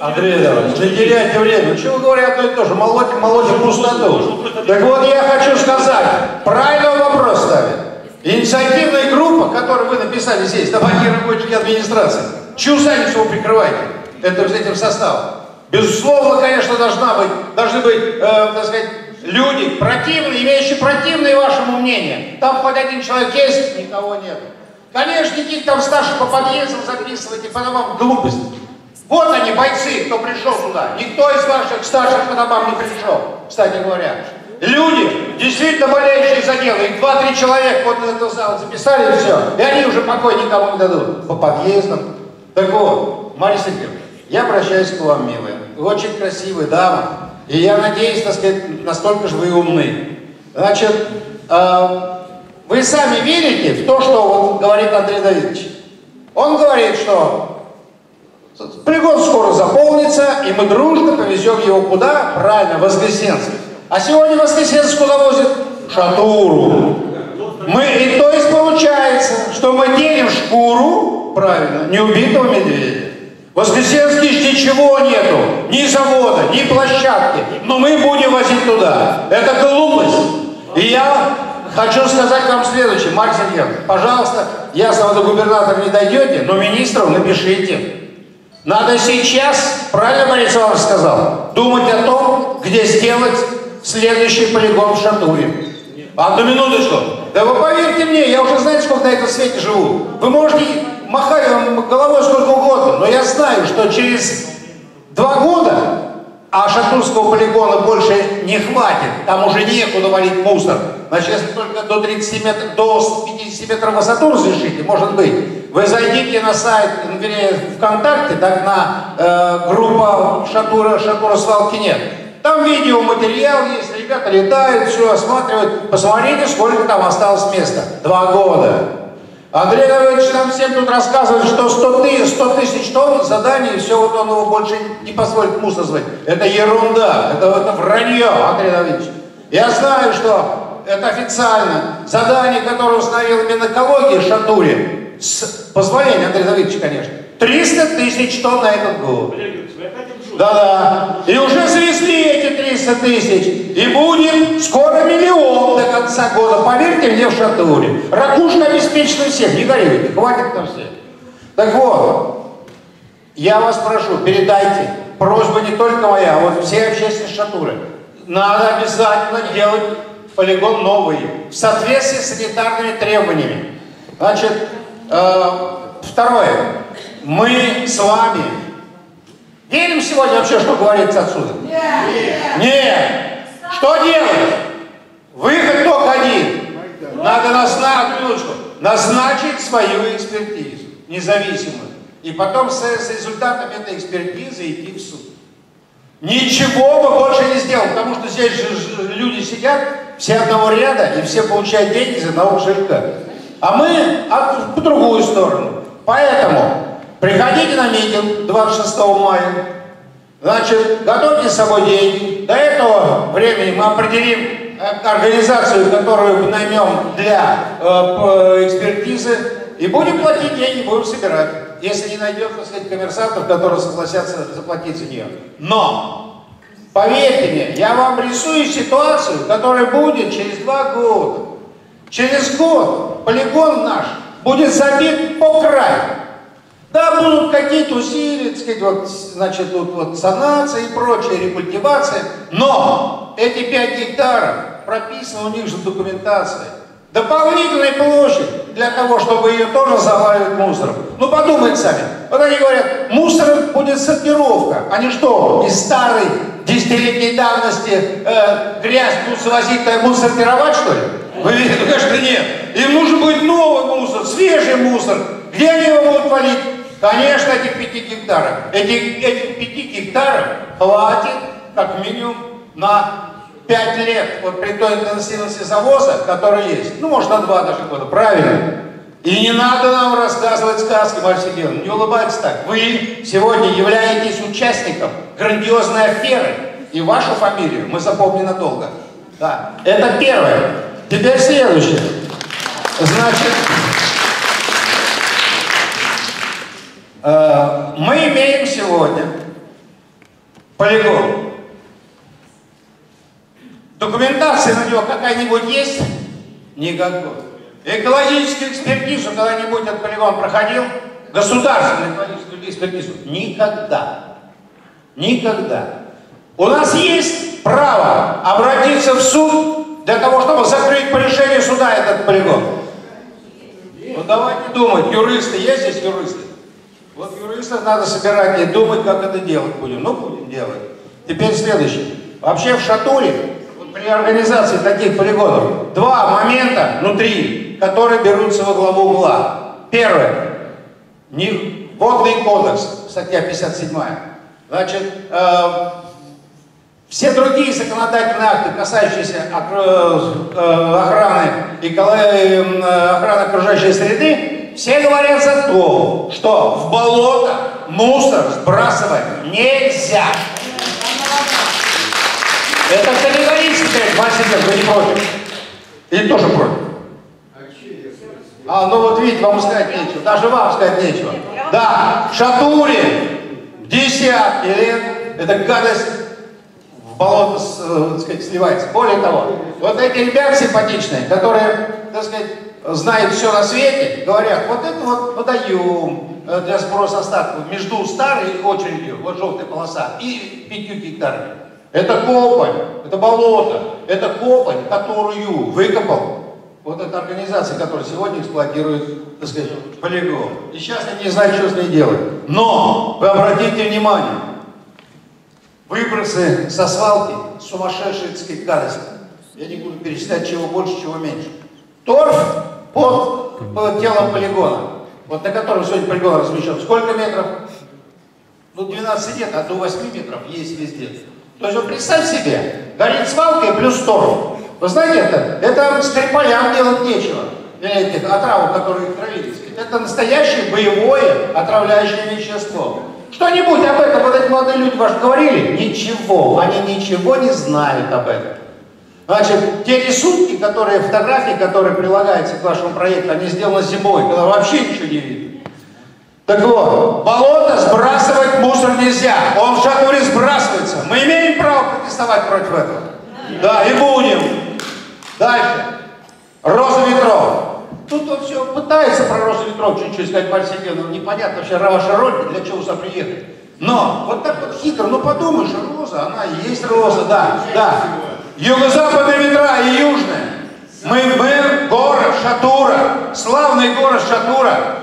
Андрей Иванович, не теряйте время. Чего вы говорите одно и то же? Молотим, молотим пустоту. Так вот, я хочу сказать, правильный вопрос ставит. Инициативная группа, которую вы написали здесь, товарищи рабочей администрации, чью задницу вы прикрываете это, этим составом? Безусловно, конечно, должна быть, должны быть, э, так сказать, люди противные, имеющие противные вашему мнению. Там хоть один человек есть, никого нет. Конечно, никаких там старших по подъездам записывайте, по домам глупость. Вот они, бойцы, кто пришел сюда. Никто из ваших старших по домам не пришел, кстати говоря. Люди, действительно болеющие за дело, их два-три человека вот на этот зал записали, и все. И они уже покой никому не дадут. По подъездам. Так вот, Мария Сергеевна, я обращаюсь к вам, милая. Вы очень красивая дама. И я надеюсь, так сказать, настолько же вы умны. Значит, э, вы сами верите в то, что вот говорит Андрей Давидович. Он говорит, что полигон скоро заполнится, и мы дружно повезем его куда? Правильно, в Воскресенск. А сегодня Воскресенск куда возят? Шатуру. Мы, и то есть получается, что мы делим шкуру, правильно, неубитого медведя. В Воскресенске ничего нету, ни завода, ни площадки, но мы будем возить туда. Это глупость. И я хочу сказать вам следующее, Марк Сергеевич, пожалуйста, ясно, до губернатора не дойдете, но министру напишите. Надо сейчас, правильно Борис Иванович сказал, думать о том, где сделать следующий полигон в Шатуре. Одну минуточку. Да вы поверьте мне, я уже знаете, сколько на этом свете живу. Вы можете махать вам головой сколько угодно, но я знаю, что через два года, а Шатурского полигона больше не хватит, там уже некуда валить мусор. Значит, если только до 30 метров, до 50 метров высоту разрешите, может быть, вы зайдите на сайт, вернее, ВКонтакте, так на э, группа Шатура, Шатура свалки нет. Там видеоматериал есть, ребята летают, все осматривают. Посмотрите, сколько там осталось места. Два года. Андрей Давыдович нам всем тут рассказывает, что 100 тысяч, 100 тысяч тонн заданий, все, вот он его больше не позволит мусор звать. Это ерунда, это, это вранье, Андрей Давыдович. Я знаю, что это официально. Задание, которое установила Минэкология Шатуре, с позволения Андрея Давыдовича, конечно, 300 тысяч тонн на этот год. Да-да. И уже завезли эти 300 тысяч. И будет скоро миллион до конца года. Поверьте мне в Шатуре. Ракушка обеспечена всем. Не горюйте. Хватит на всех. Так вот, я вас прошу, передайте. Просьба не только моя, а вот все общественные шатуры. Надо обязательно делать полигон новый. В соответствии с санитарными требованиями. Значит, второе. Мы с вами Верим сегодня вообще, что говорится отсюда? Нет. Нет. Что делать? Выход только один. Надо назначить, назначить свою экспертизу, независимую. И потом с, с результатами этой экспертизы идти в суд. Ничего мы больше не сделаем, потому что здесь же люди сидят, все одного ряда, и все получают деньги за одного жилька. А мы по другую сторону. Поэтому Приходите на митинг 26 мая. Значит, готовьте с собой деньги. До этого времени мы определим э, организацию, которую наймем для э, экспертизы, и будем платить деньги, будем собирать. Если не найдем, так сказать, коммерсантов, которые согласятся заплатить за нее. Но, поверьте мне, я вам рисую ситуацию, которая будет через два года. Через год полигон наш будет забит по краю. Да, будут какие-то усилия, сказать, вот, значит, тут вот санация и прочая, рекультивация, но эти 5 гектаров прописано у них же документация. Дополнительная площадь для того, чтобы ее тоже заваливать мусором. Ну подумайте сами. Вот они говорят, мусор будет сортировка. Они что, из старой десятилетней давности э, грязь будут свозить, а ему сортировать, что ли? Ну, конечно, нет. Им нужен будет новый мусор, свежий мусор. Где они его будут валить? Конечно, этих пяти гектаров. Этих, этих пяти гектаров хватит как минимум на пять лет вот при той интенсивности завоза, который есть. Ну, может, на два даже года, правильно? И не надо нам рассказывать сказки, Марья Сергеевна, не улыбайтесь так. Вы сегодня являетесь участником грандиозной аферы, и вашу фамилию мы запомним надолго. Да, это первое. Теперь следующее. Значит, Э, мы имеем сегодня полигон. Документация на него какая-нибудь есть? Никакой. Экологическую экспертизу когда-нибудь этот полигон проходил? Государственную экологическую экспертизу? Никогда. Никогда. У нас есть право обратиться в суд для того, чтобы закрыть по решению суда этот полигон. Ну давайте думать, юристы, есть здесь юристы? Вот юристов надо собирать и думать, как это делать будем. Ну, будем делать. Теперь следующее. Вообще в Шатуре, вот при организации таких полигонов, два момента, ну три, которые берутся во главу угла. Первое. Водный кодекс, статья 57. Значит, э, все другие законодательные акты, касающиеся э, охраны, э, охраны окружающей среды, все говорят за то, что в болото мусор сбрасывать нельзя. Это категорически, Вася, вы не против? Или тоже против? А, ну вот видите, вам сказать нечего, даже вам сказать нечего. Да, Шатуре десятки лет, эта гадость болото, э, так сказать, сливается. Более того, вот эти ребята симпатичные, которые, так сказать, знает все на свете, говорят, вот это вот подаем э, для сброса остатков между старой очередью, вот желтая полоса, и пятью гектарами. Это копань, это болото, это копань, которую выкопал вот эта организация, которая сегодня эксплуатирует, так сказать, полигон. И сейчас они не знают, что с ней делать. Но, вы обратите внимание, выбросы со свалки, сумасшедшие, так гадости. Я не буду перечислять, чего больше, чего меньше. Торф под, под телом полигона, вот на котором сегодня полигон размещен, сколько метров? Ну, 12 нет, а до 8 метров есть везде. То есть, вот представь себе, горит свалка и плюс торф. Вы знаете это? Это скрипалям делать нечего. Этих отравок, которые их травили. Это настоящее боевое отравляющее вещество. Что-нибудь об этом вот эти молодые люди ваши говорили? Ничего. Они ничего не знают об этом. Значит, те рисунки, которые, фотографии, которые прилагаются к вашему проекту, они сделаны зимой, когда вообще ничего не видно. Так вот, болото сбрасывать мусор нельзя. Он в Шатуре сбрасывается. Мы имеем право протестовать против этого. Да, и будем. Дальше. Роза ветров. Тут он все пытается про розу ветров чуть-чуть сказать Марселе, но непонятно вообще ваша роль, для чего сюда приехали. Но вот так вот хитро, ну подумаешь, роза, она и есть роза, да, да. Юго-западные ветра и южные. Мы, мы город Шатура, славный город Шатура.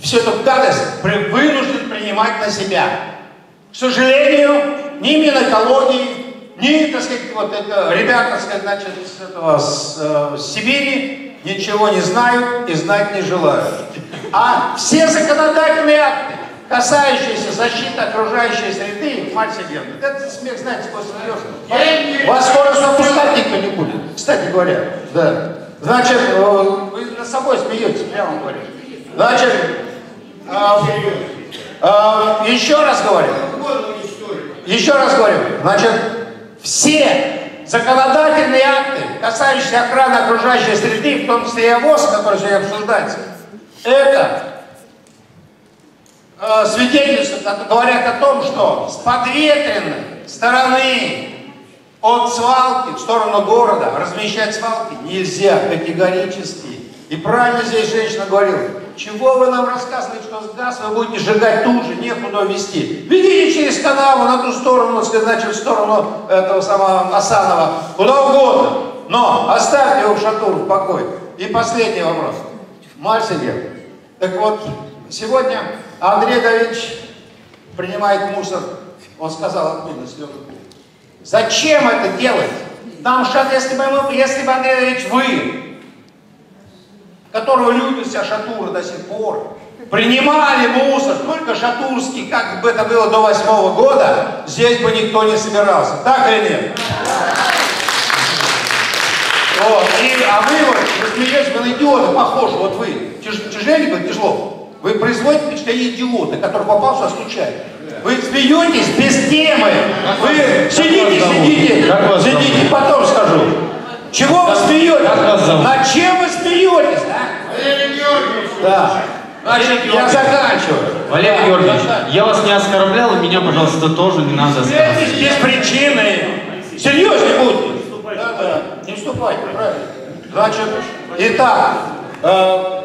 Всю эту гадость вынужден принимать на себя. К сожалению, ни Минэкологии, ни, так сказать, вот это, ребята, так сказать, значит, с, этого, с, э, с Сибири ничего не знают и знать не желают. А все законодательные акты, касающиеся защиты окружающей среды, мать это смех, знаете, сквозь слез. Вас скоро запускать никто не будет, кстати говоря. Да. Значит, э, вы над собой смеетесь, прямо говорю. Значит, э, э, еще раз говорю. Еще раз говорю. Значит, все законодательные акты, касающиеся охраны окружающей среды, в том числе и ОВОЗ, который сегодня обсуждается, это э, свидетельствуют, говорят о том, что с подветренной стороны от свалки в сторону города размещать свалки нельзя категорически. И правильно здесь женщина говорила, чего вы нам рассказываете, что газ вы будете сжигать тут же, некуда везти. Ведите через канал на ту сторону, значит, в сторону этого самого Асанова, куда угодно. Но оставьте его в шатур в покое. И последний вопрос. Мальсигер, так вот, сегодня Андрей Давидович принимает мусор, он сказал, откуда слезы. Зачем это делать? Нам что, если бы, мы, если бы Андрей Давидович, вы, которого любит вся Шатура до сих пор, принимали мусор, только шатурский, как бы это было до восьмого года, здесь бы никто не собирался. Так или нет? Вот. И, а вы вот, вы смеетесь, вы на идиота похожи, вот вы. Тяж, тяжеленько, тяжело. Вы производите впечатление идиота, который попал сюда случайно. Вы смеетесь без темы. Вы сидите, сидите, сидите, потом скажу. Чего вы смеетесь? Над чем вы смеетесь, а? Да. Значит, я заканчиваю. Валерий Да, Георгиевич, да, да. я вас не оскорблял, и меня, пожалуйста, тоже не надо оскорблять. Без причины. Серьезнее будьте. Да, да. Не вступайте, правильно. Значит, итак, э,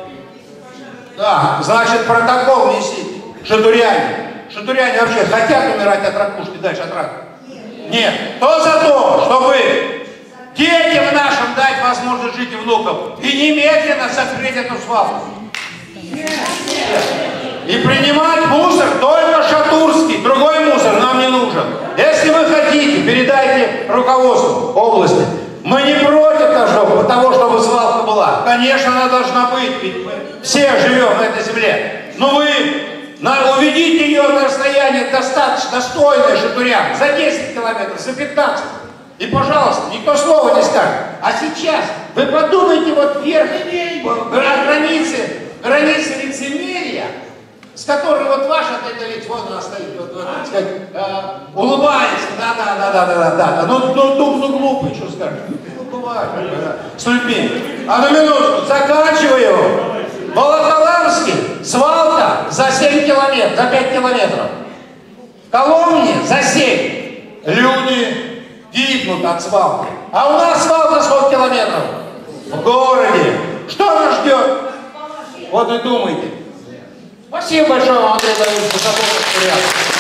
да, значит, протокол несите. Шатуряне. Шатуряне вообще хотят умирать от ракушки дальше от рака? Нет. То за то, чтобы детям нашим дать возможность жить и внукам. И немедленно закрыть эту свалку. И принимать мусор только шатурский, другой мусор нам не нужен. Если вы хотите, передайте руководству области. Мы не против того, чтобы свалка была. Конечно, она должна быть, ведь мы все живем на этой земле. Но вы на, уведите ее на расстояние достаточно достойное шатурян, за 10 километров, за 15. И, пожалуйста, никто слова не скажет. А сейчас вы подумайте вот вверх о границе, границы лицемерия, с которой вот ваша, это ведь вот она стоит, вот, вот, так сказать, э, улыбается, да-да-да-да-да-да, ну, ну, ну, ну, глупый, что скажешь, ну, бывает, да, с людьми. А на минутку, заканчиваю. Волоколамский, свалка за 7 километров, за 5 километров. В Коломне за 7. Люди гибнут от свалки. А у нас свалка 100 километров. В городе. Что нас ждет? Вот и думайте. Спасибо большое Андрей Владимирович, за материал.